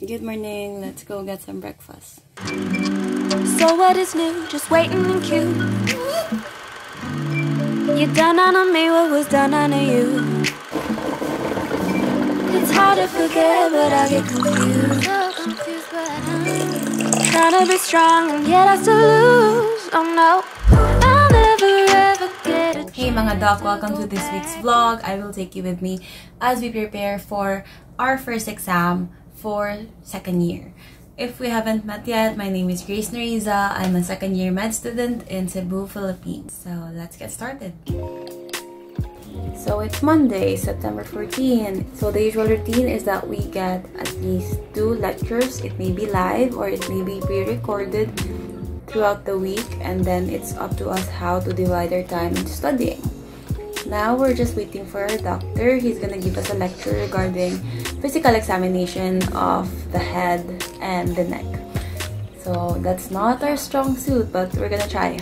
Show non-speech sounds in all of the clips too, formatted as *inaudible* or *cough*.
Good morning. Let's go get some breakfast. So what is new? Just waiting in queue. You done on me what was done on you. It's hard to forget, but I get confused. So confused, but I'm trying to be strong, and yet I still lose. Oh no, I'll never ever get it. Hey mga doc, welcome to this week's vlog. I will take you with me as we prepare for our first exam for second year. If we haven't met yet, my name is Grace Nooriza. I'm a second year med student in Cebu, Philippines. So let's get started. So it's Monday, September 14. So the usual routine is that we get at least two lectures. It may be live or it may be pre-recorded throughout the week and then it's up to us how to divide our time into studying. Now we're just waiting for our doctor. He's gonna give us a lecture regarding physical examination of the head and the neck. So that's not our strong suit, but we're gonna try.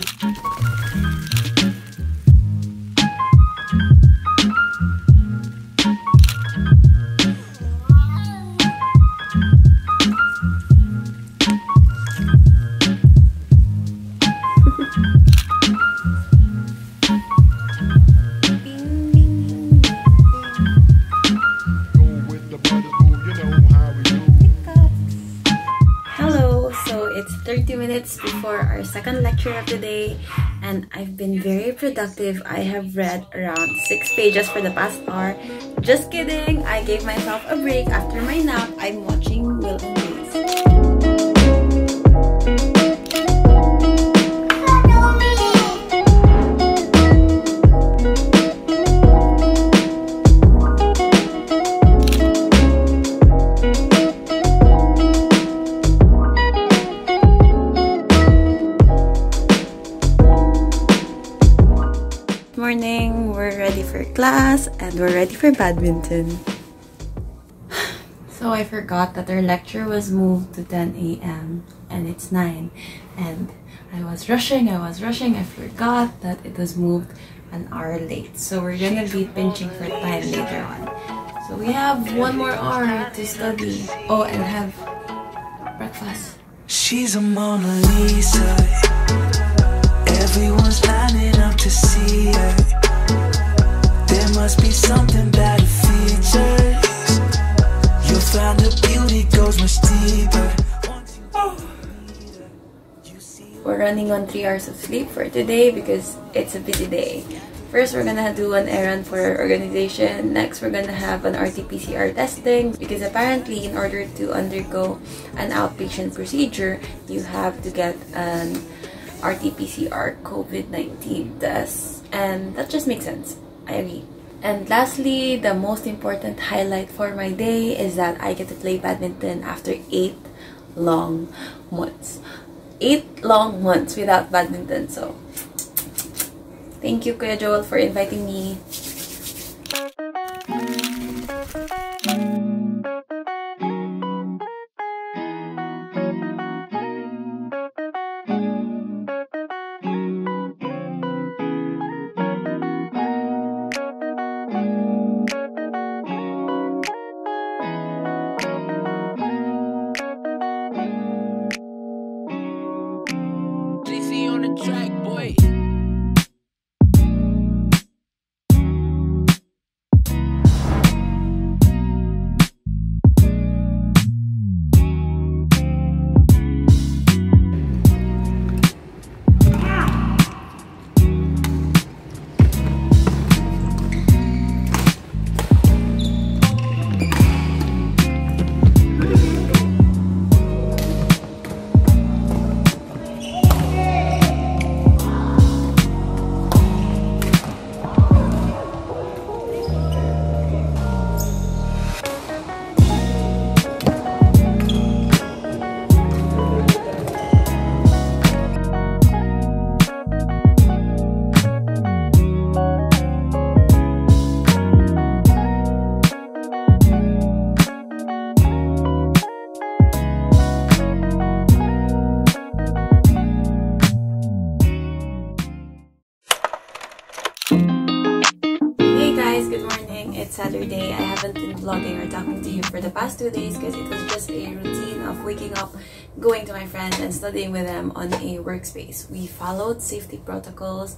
30 before our second lecture of the day and I've been very productive. I have read around 6 pages for the past hour. Just kidding, I gave myself a break after my nap. I'm watching Will and Grace. We're ready for badminton. *sighs* So I forgot that our lecture was moved to 10 a.m. and it's 9 and I was rushing, I was rushing, I forgot that it was moved an hour late. So we're gonna be pinching for time later on. So we have one more hour to study. Oh, and have breakfast. She's a Mona Lisa. Everyone's lining up to see her. There must be something about her features. You'll find her beauty goes much deeper. We're running on 3 hours of sleep for today because it's a busy day. First, we're gonna do an errand for our organization. Next, we're gonna have an RT-PCR testing because apparently in order to undergo an outpatient procedure, you have to get an RT-PCR COVID-19 test. And that just makes sense. I agree. And lastly, the most important highlight for my day is that I get to play badminton after 8 long months. 8 long months without badminton. So, thank you Kuya Joel for inviting me. On the track, boy. Vlogging or talking to you for the past two days because it was just a routine of waking up, going to my friends, and studying with them on a workspace. We followed safety protocols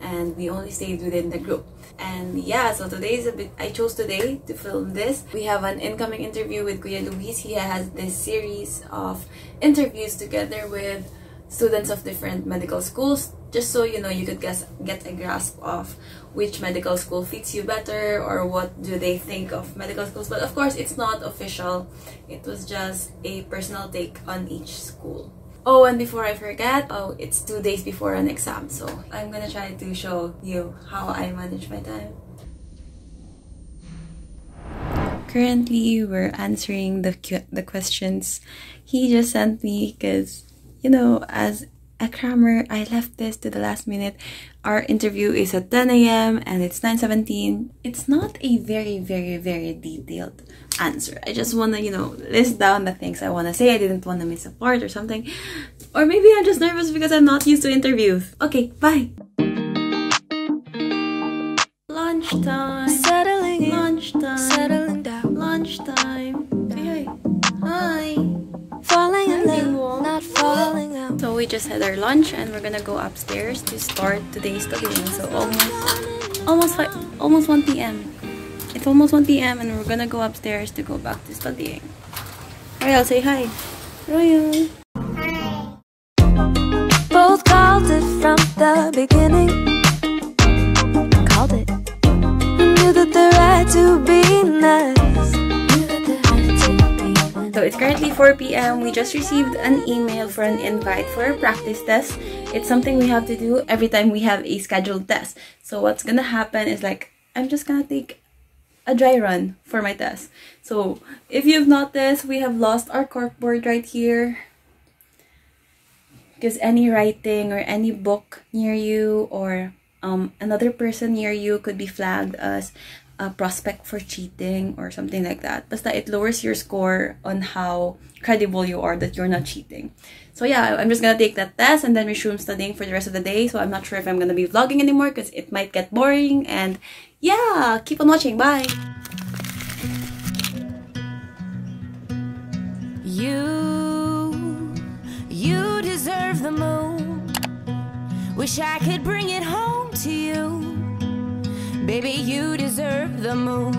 and we only stayed within the group. And yeah, so today is a bit, I chose today to film this. We have an incoming interview with Kuya Luis. He has this series of interviews together with students of different medical schools just so you know you could guess, get a grasp of which medical school fits you better or what do they think of medical schools. But of course it's not official. It was just a personal take on each school. Oh and before i forget oh it's two days before an exam so i'm gonna try to show you how i manage my time. Currently we're answering the the questions he just sent me because you know, as a crammer, I left this to the last minute. Our interview is at 10 a.m. and it's 9.17. It's not a very, very, very detailed answer. I just want to, you know, list down the things I want to say. I didn't want to miss a part or something. Or maybe I'm just nervous because I'm not used to interviews. Okay, bye. Lunchtime. We just had our lunch and we're gonna go upstairs to start today's studying. So almost almost five, almost 1 p.m. It's almost 1 p.m. and we're gonna go upstairs to go back to studying. Royal, say hi. Royal. Both called it from the beginning. Called it. Knew that the right to be nice. It's currently 4 p.m. We just received an email for an invite for a practice test. It's something we have to do every time we have a scheduled test. So what's gonna happen is like I'm just gonna take a dry run for my test. So if you've noticed, we have lost our corkboard right here. Because any writing or any book near you or um, another person near you could be flagged as a prospect for cheating or something like that. Basta it lowers your score on how credible you are that you're not cheating. So yeah, I'm just gonna take that test and then resume studying for the rest of the day. So I'm not sure if I'm gonna be vlogging anymore because it might get boring. And yeah, keep on watching. Bye. You, you deserve the moon. Wish I could bring it home to you. Baby, you deserve the moon.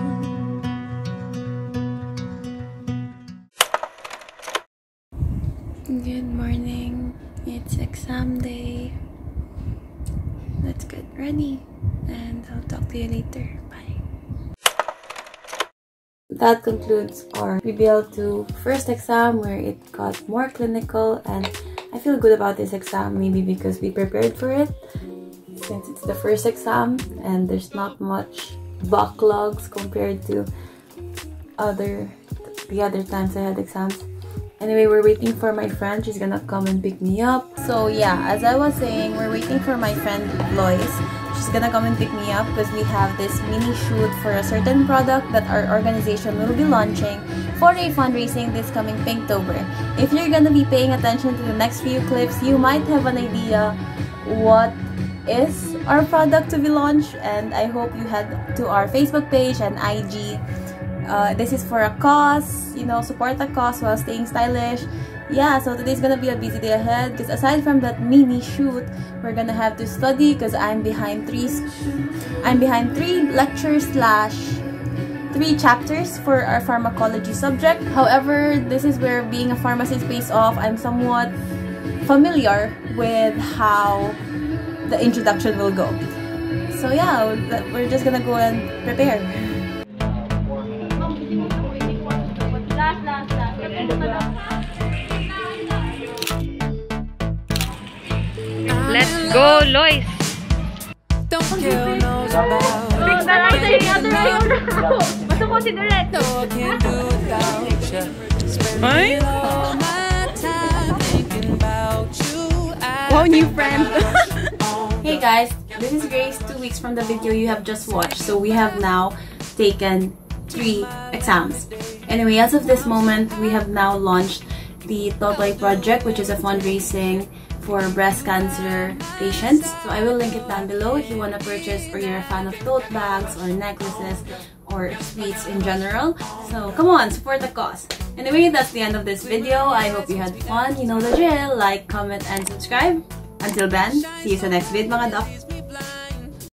Good morning. It's exam day. Let's get ready and I'll talk to you later. Bye. That concludes our BBL2 first exam where it got more clinical and I feel good about this exam maybe because we prepared for it since it's the first exam and there's not much backlogs compared to other the other times I had exams. Anyway, we're waiting for my friend. She's gonna come and pick me up. So yeah, as I was saying, we're waiting for my friend Lois. She's gonna come and pick me up because we have this mini shoot for a certain product that our organization will be launching for a fundraising this coming Pinktober. If you're gonna be paying attention to the next few clips, you might have an idea what is our product to be launched and I hope you head to our Facebook page and IG uh, this is for a cause, you know, support a cause while staying stylish. Yeah, so today's gonna be a busy day ahead because aside from that mini shoot, we're gonna have to study because I'm behind three, I'm behind three lectures slash three chapters for our pharmacology subject. However, this is where being a pharmacist pays off. I'm somewhat familiar with how the introduction will go. So yeah, we're just gonna go and prepare. Let's go, Lois! Don't kill knows about it. No, I can't do without you. Spending all my time thinking about you. I Wow, new friend! *laughs* hey guys, this is Grace, two weeks from the video you have just watched. So we have now taken three exams. Anyway, as of this moment, we have now launched the Totoy Project, which is a fundraising for breast cancer patients. So I will link it down below if you want to purchase or you're a fan of tote bags or necklaces or sweets in general. So come on, support the cause. Anyway, that's the end of this video. I hope you had fun. You know the drill. Like, comment, and subscribe. Until then, see you sa next vid mga doc.